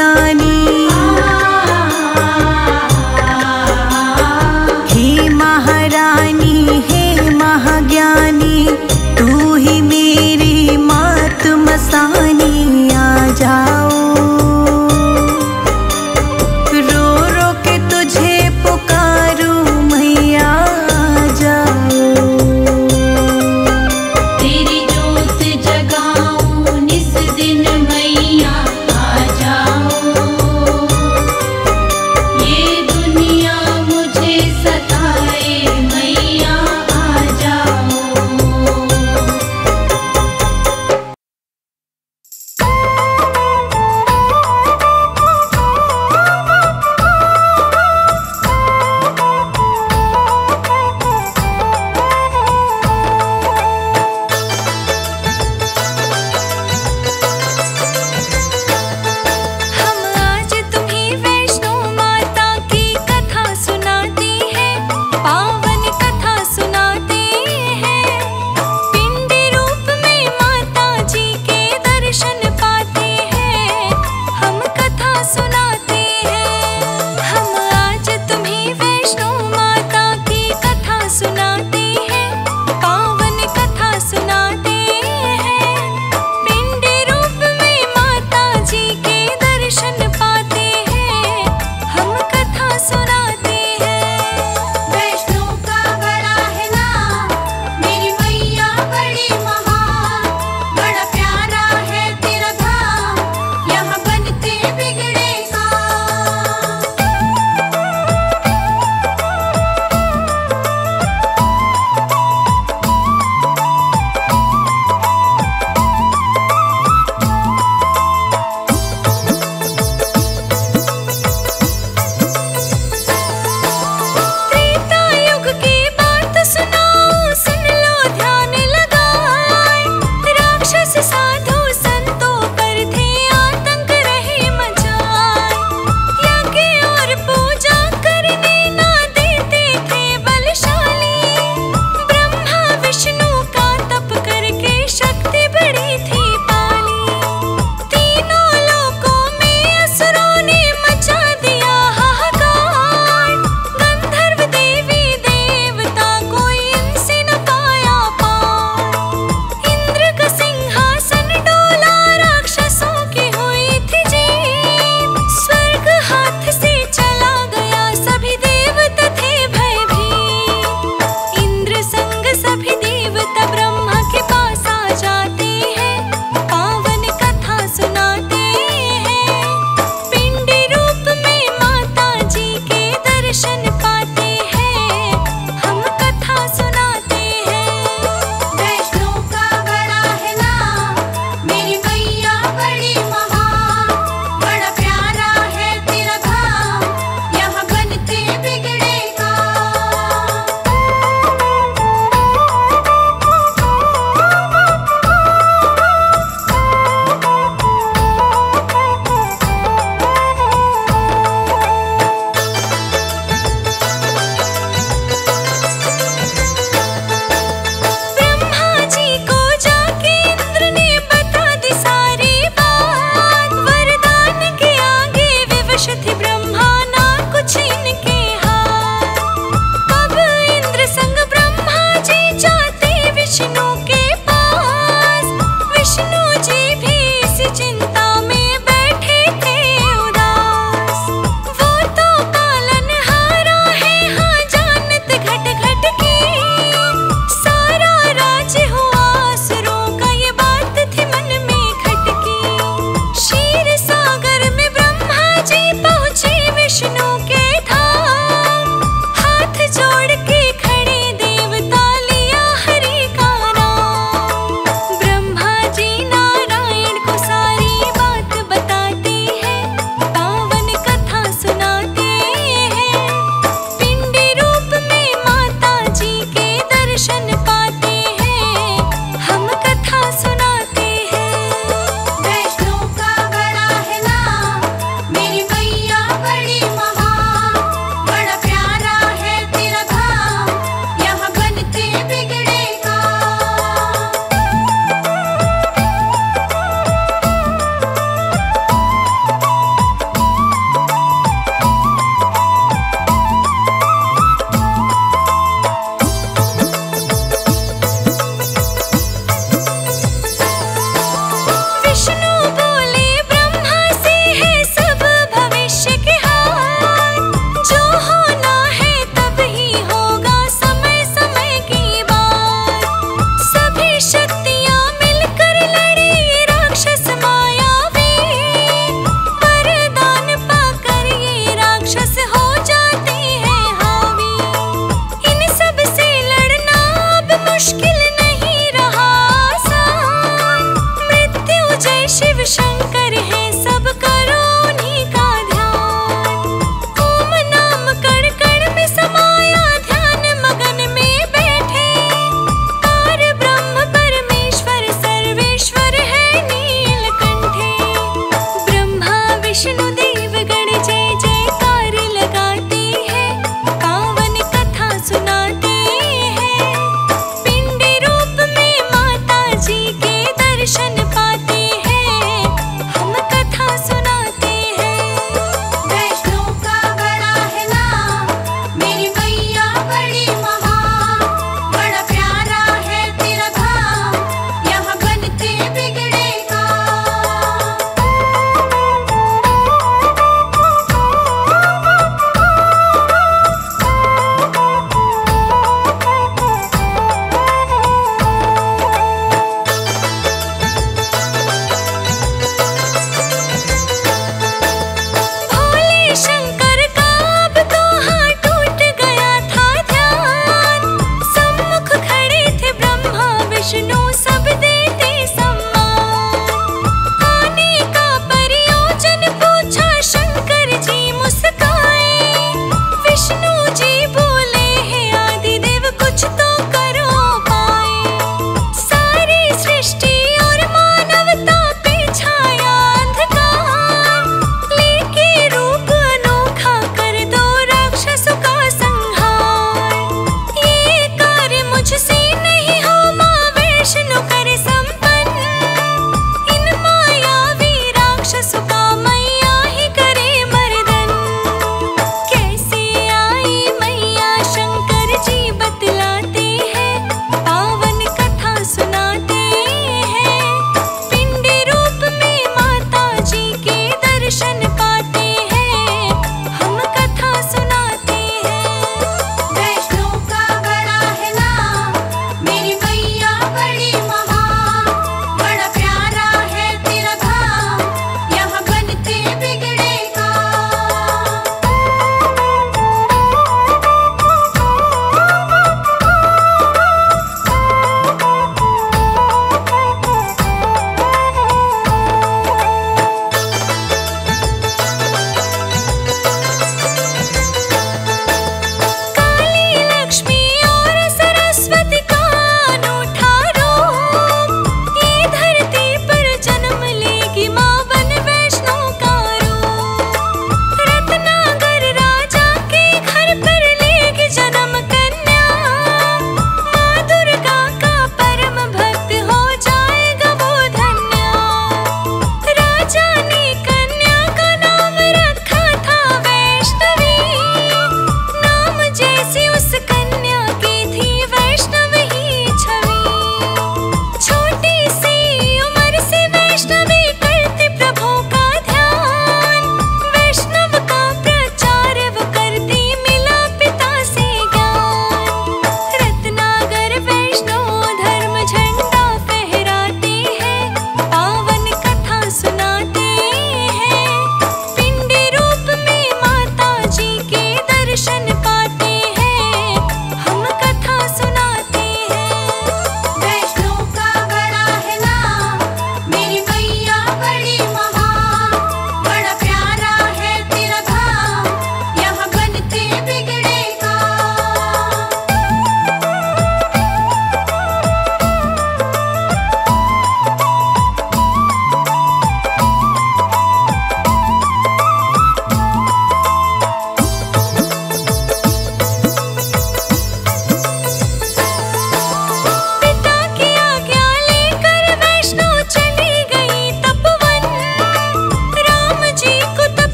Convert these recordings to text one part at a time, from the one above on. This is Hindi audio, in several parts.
i mean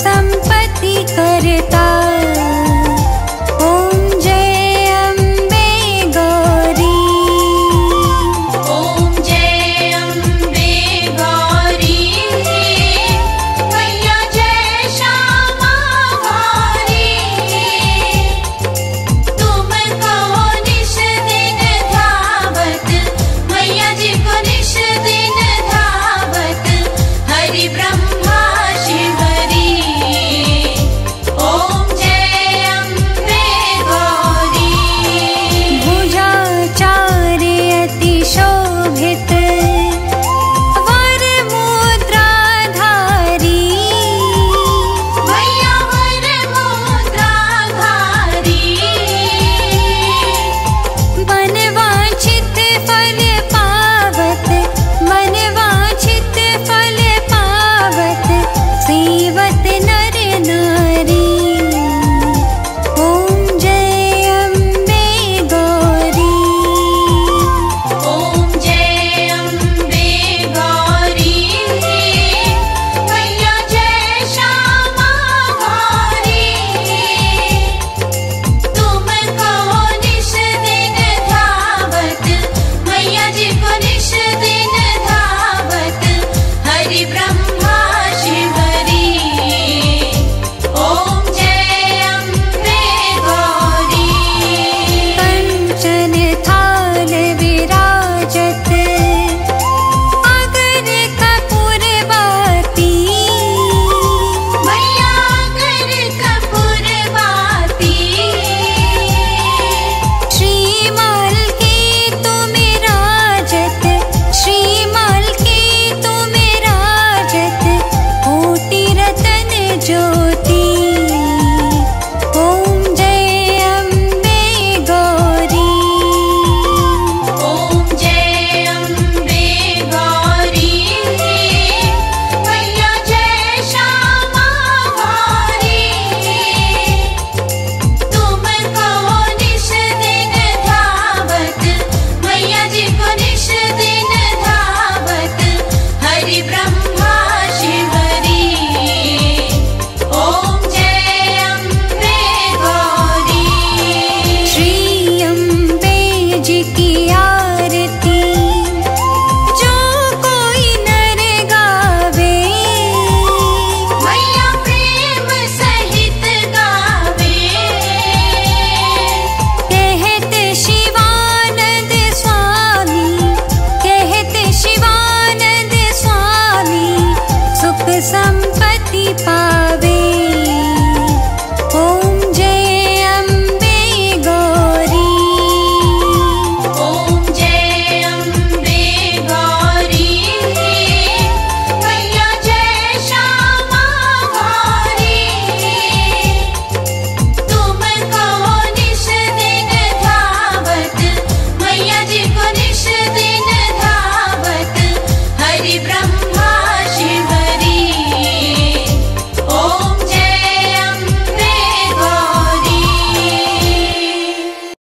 संपत्ति करता